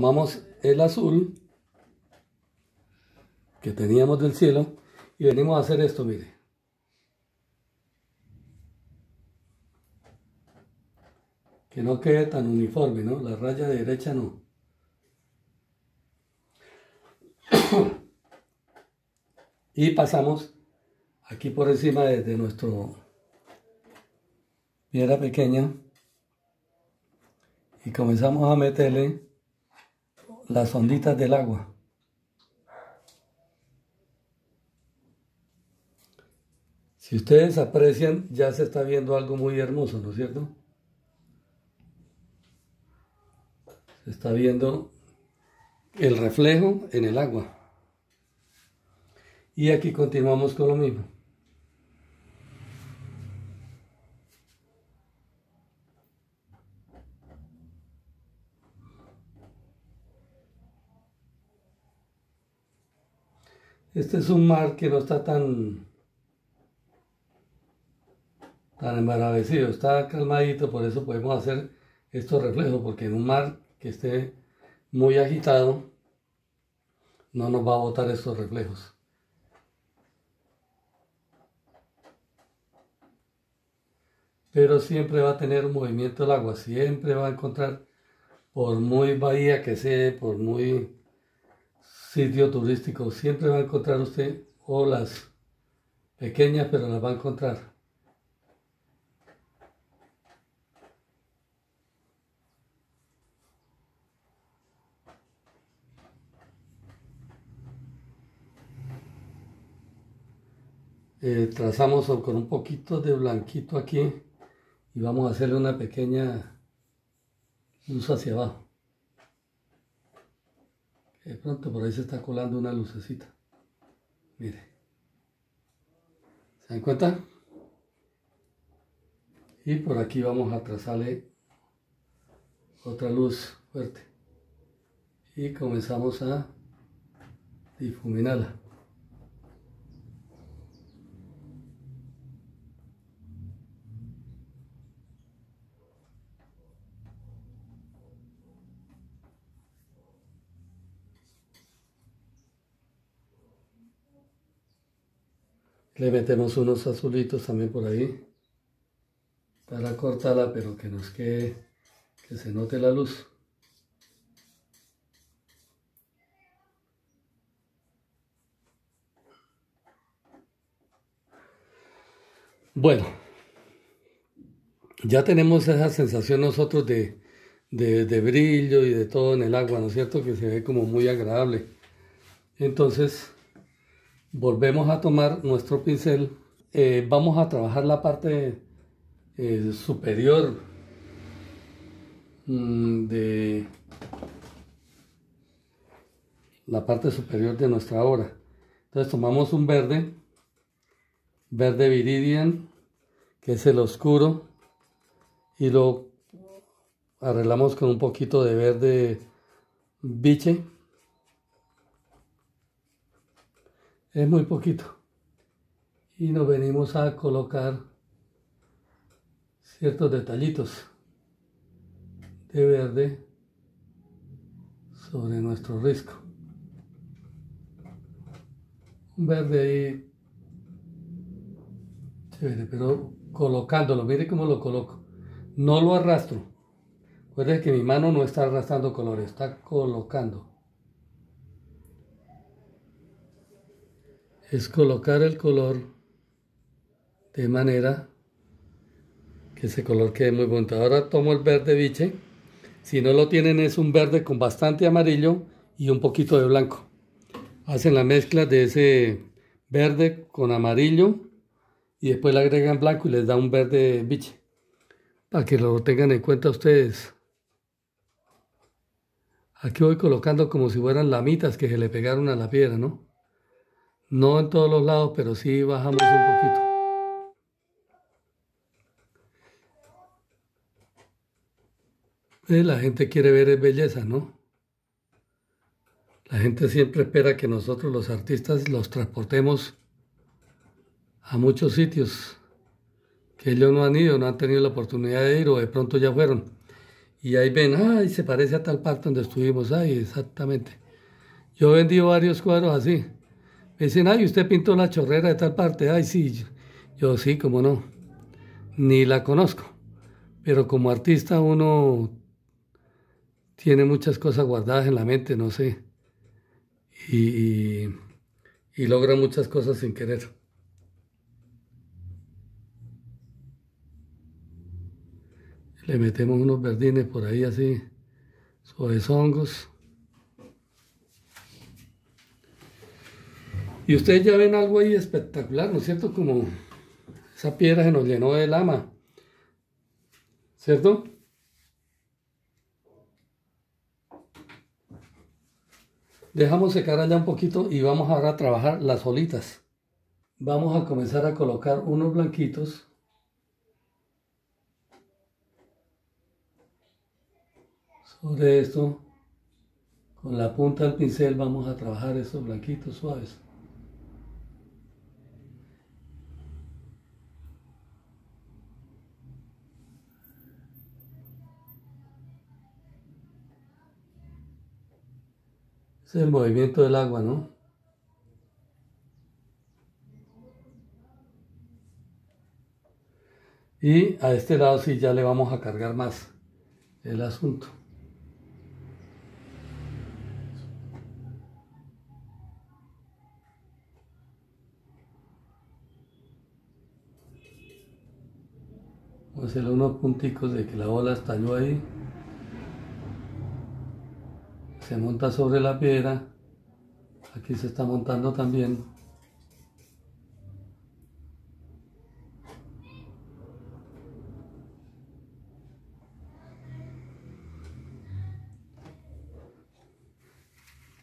Tomamos el azul que teníamos del cielo y venimos a hacer esto, mire. Que no quede tan uniforme, ¿no? La raya derecha no. y pasamos aquí por encima de, de nuestro piedra pequeña y comenzamos a meterle las onditas del agua. Si ustedes aprecian, ya se está viendo algo muy hermoso, ¿no es cierto? Se está viendo el reflejo en el agua. Y aquí continuamos con lo mismo. Este es un mar que no está tan, tan embaravecido, está calmadito, por eso podemos hacer estos reflejos, porque en un mar que esté muy agitado, no nos va a botar estos reflejos. Pero siempre va a tener un movimiento el agua, siempre va a encontrar, por muy bahía que sea, por muy sitio turístico, siempre va a encontrar usted olas pequeñas, pero las va a encontrar. Eh, trazamos con un poquito de blanquito aquí y vamos a hacerle una pequeña luz hacia abajo. De pronto por ahí se está colando una lucecita. Mire. ¿Se dan cuenta? Y por aquí vamos a trazarle otra luz fuerte. Y comenzamos a difuminarla. Le metemos unos azulitos también por ahí para cortarla, pero que nos quede, que se note la luz. Bueno, ya tenemos esa sensación nosotros de, de, brillo y de todo en el agua, ¿no es cierto? Que se ve como muy agradable. Entonces, volvemos a tomar nuestro pincel, eh, vamos a trabajar la parte eh, superior mm, de la parte superior de nuestra obra. Entonces tomamos un verde, verde viridian, que es el oscuro, y lo arreglamos con un poquito de verde biche es muy poquito. Y nos venimos a colocar ciertos detallitos de verde sobre nuestro risco. Un verde ahí pero colocándolo, mire cómo lo coloco. No lo arrastro. Puede que mi mano no está arrastrando colores, está colocando. Es colocar el color de manera que ese color quede muy bonito. Ahora tomo el verde biche. Si no lo tienen es un verde con bastante amarillo y un poquito de blanco. Hacen la mezcla de ese verde con amarillo y después le agregan blanco y les da un verde biche. Para que lo tengan en cuenta ustedes. Aquí voy colocando como si fueran lamitas que se le pegaron a la piedra, ¿no? No en todos los lados, pero sí bajamos un poquito. La gente quiere ver belleza, ¿no? La gente siempre espera que nosotros los artistas los transportemos a muchos sitios que ellos no han ido, no han tenido la oportunidad de ir o de pronto ya fueron. y ahí ven, ay, se parece a tal parte donde estuvimos, ay, exactamente. Yo he vendido varios cuadros así. Me dicen, ay, usted pintó la chorrera de tal parte, ay, sí. Yo, sí, como no. Ni la conozco. Pero como artista uno tiene muchas cosas guardadas en la mente, no sé. Y, logra muchas cosas sin querer. Le metemos unos verdines por ahí así, hongos. Y ustedes ya ven algo ahí espectacular, ¿no es cierto? Como esa piedra se nos llenó de lama. ¿Cierto? Dejamos secar allá un poquito y vamos ahora a trabajar las olitas. Vamos a comenzar a colocar unos blanquitos sobre esto. Con la punta del pincel vamos a trabajar esos blanquitos suaves. Es el movimiento del agua, ¿no? Y a este lado sí ya le vamos a cargar más el asunto. Vamos a hacerle unos punticos de que la ola estalló ahí se monta sobre la piedra, aquí se está montando también.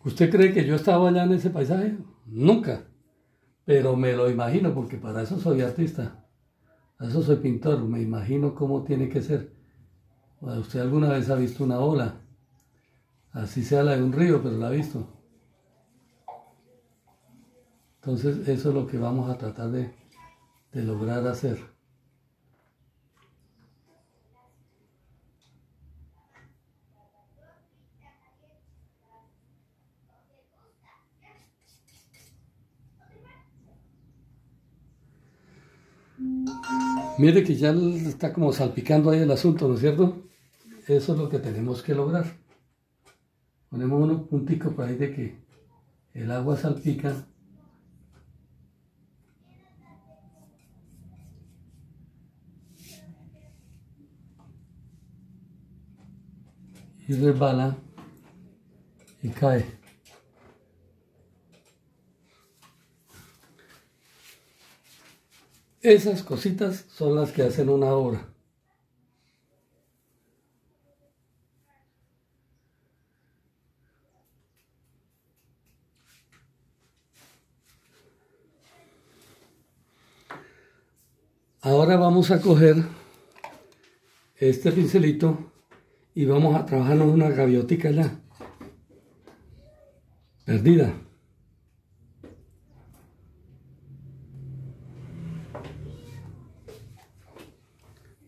¿Usted cree que yo estaba allá en ese paisaje? Nunca. Pero me lo imagino porque para eso soy artista. Para eso soy pintor. Me imagino cómo tiene que ser. ¿Usted alguna vez ha visto una ola? Así sea la de un río, pero la ha visto. Entonces eso es lo que vamos a tratar de, de lograr hacer. Mire que ya está como salpicando ahí el asunto, ¿no es cierto? Eso es lo que tenemos que lograr ponemos unos punticos por ahí de que el agua salpica y resbala y cae. Esas cositas son las que hacen una obra. Ahora vamos a coger este pincelito y vamos a trabajarnos una gaviotica ya. Perdida.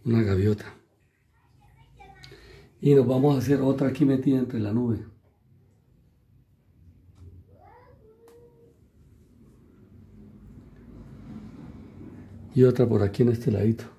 Una gaviota. Y nos vamos a hacer otra aquí metida entre la nube. Y otra por aquí en este ladito.